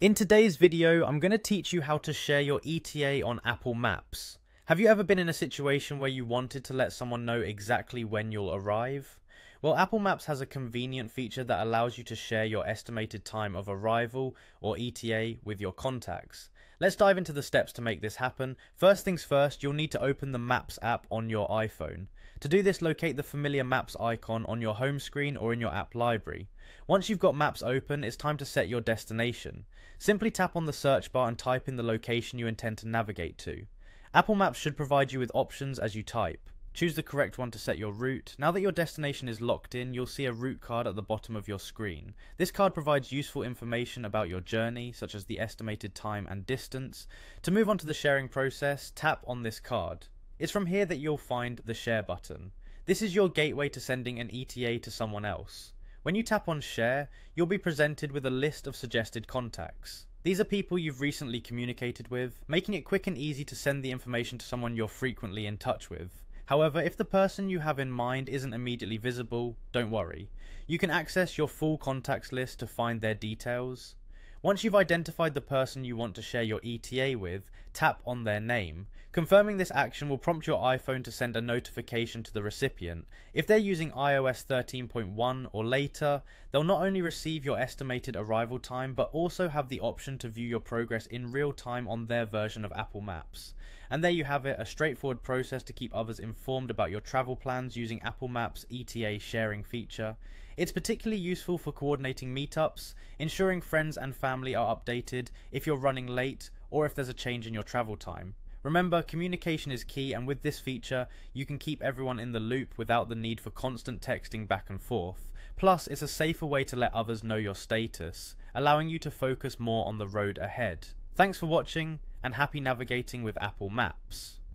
In today's video, I'm going to teach you how to share your ETA on Apple Maps. Have you ever been in a situation where you wanted to let someone know exactly when you'll arrive? Well, Apple Maps has a convenient feature that allows you to share your estimated time of arrival, or ETA, with your contacts. Let's dive into the steps to make this happen. First things first, you'll need to open the Maps app on your iPhone. To do this, locate the familiar Maps icon on your home screen or in your app library. Once you've got Maps open, it's time to set your destination. Simply tap on the search bar and type in the location you intend to navigate to. Apple Maps should provide you with options as you type. Choose the correct one to set your route. Now that your destination is locked in, you'll see a route card at the bottom of your screen. This card provides useful information about your journey, such as the estimated time and distance. To move on to the sharing process, tap on this card. It's from here that you'll find the share button. This is your gateway to sending an ETA to someone else. When you tap on share, you'll be presented with a list of suggested contacts. These are people you've recently communicated with, making it quick and easy to send the information to someone you're frequently in touch with. However, if the person you have in mind isn't immediately visible, don't worry. You can access your full contacts list to find their details. Once you've identified the person you want to share your ETA with, tap on their name. Confirming this action will prompt your iPhone to send a notification to the recipient. If they're using iOS 13.1 or later, they'll not only receive your estimated arrival time, but also have the option to view your progress in real time on their version of Apple Maps. And there you have it, a straightforward process to keep others informed about your travel plans using Apple Maps ETA sharing feature. It's particularly useful for coordinating meetups, ensuring friends and family are updated if you're running late or if there's a change in your travel time. Remember, communication is key, and with this feature, you can keep everyone in the loop without the need for constant texting back and forth. Plus, it's a safer way to let others know your status, allowing you to focus more on the road ahead. Thanks for watching, and happy navigating with Apple Maps.